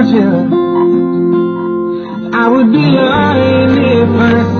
without you. I would be lying if I